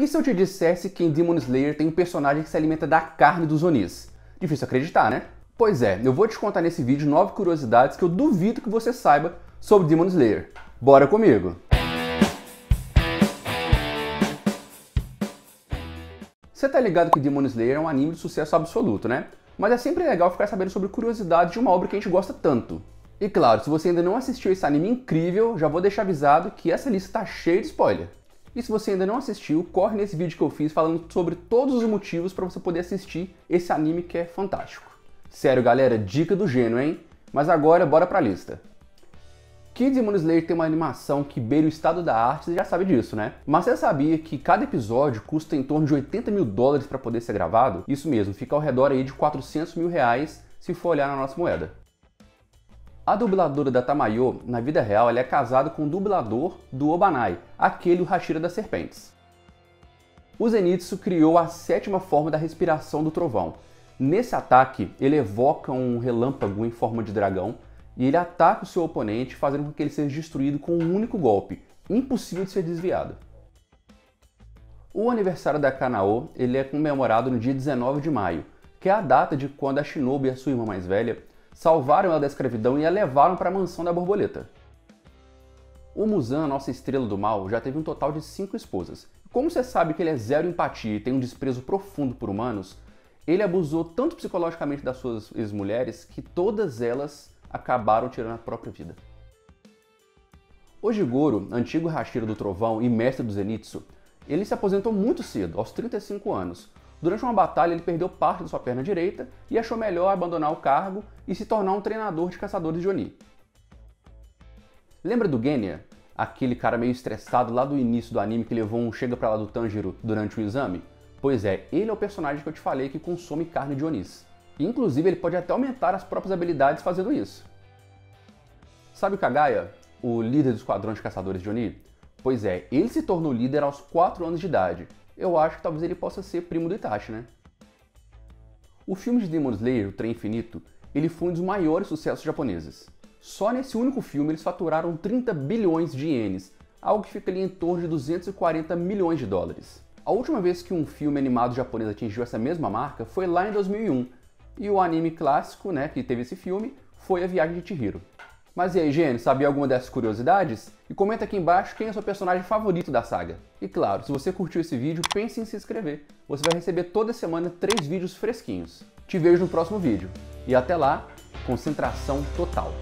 E se eu te dissesse que em Demon Slayer tem um personagem que se alimenta da carne dos Onis? Difícil acreditar, né? Pois é, eu vou te contar nesse vídeo nove curiosidades que eu duvido que você saiba sobre Demon Slayer. Bora comigo! Você tá ligado que Demon Slayer é um anime de sucesso absoluto, né? Mas é sempre legal ficar sabendo sobre curiosidades de uma obra que a gente gosta tanto. E claro, se você ainda não assistiu esse anime incrível, já vou deixar avisado que essa lista tá cheia de spoiler. E se você ainda não assistiu, corre nesse vídeo que eu fiz falando sobre todos os motivos para você poder assistir esse anime que é fantástico. Sério, galera, dica do gênio, hein? Mas agora bora pra lista. Kid Demon Slayer tem uma animação que beira o estado da arte, você já sabe disso, né? Mas você sabia que cada episódio custa em torno de 80 mil dólares para poder ser gravado? Isso mesmo, fica ao redor aí de 400 mil reais se for olhar na nossa moeda. A dubladora da Tamayo, na vida real, ela é casada com o dublador do Obanai, aquele o Hashira das Serpentes. O Zenitsu criou a sétima forma da respiração do trovão. Nesse ataque, ele evoca um relâmpago em forma de dragão, e ele ataca o seu oponente, fazendo com que ele seja destruído com um único golpe, impossível de ser desviado. O aniversário da Kanao ele é comemorado no dia 19 de maio, que é a data de quando a Shinobi e a sua irmã mais velha salvaram ela da escravidão e a levaram para a mansão da borboleta. O Muzan, nossa estrela do mal, já teve um total de cinco esposas. Como você sabe que ele é zero empatia e tem um desprezo profundo por humanos, ele abusou tanto psicologicamente das suas ex-mulheres que todas elas acabaram tirando a própria vida. O Jigoro, antigo Hashira do Trovão e mestre do Zenitsu, ele se aposentou muito cedo, aos 35 anos. Durante uma batalha, ele perdeu parte da sua perna direita e achou melhor abandonar o cargo e se tornar um treinador de caçadores de Oni. Lembra do Genya? Aquele cara meio estressado lá do início do anime que levou um chega pra lá do Tanjiro durante o exame? Pois é, ele é o personagem que eu te falei que consome carne de Onis. Inclusive, ele pode até aumentar as próprias habilidades fazendo isso. Sabe o Kagaya, o líder do esquadrão de caçadores de Oni? Pois é, ele se tornou líder aos 4 anos de idade. Eu acho que talvez ele possa ser primo do Itachi, né? O filme de Demon Slayer, O Trem Infinito, ele foi um dos maiores sucessos japoneses. Só nesse único filme eles faturaram 30 bilhões de ienes, algo que fica ali em torno de 240 milhões de dólares. A última vez que um filme animado japonês atingiu essa mesma marca foi lá em 2001, e o anime clássico, né, que teve esse filme, foi A Viagem de Chihiro. Mas e aí, Gênio, sabia alguma dessas curiosidades? E comenta aqui embaixo quem é seu personagem favorito da saga. E claro, se você curtiu esse vídeo, pense em se inscrever. Você vai receber toda semana três vídeos fresquinhos. Te vejo no próximo vídeo. E até lá, concentração total.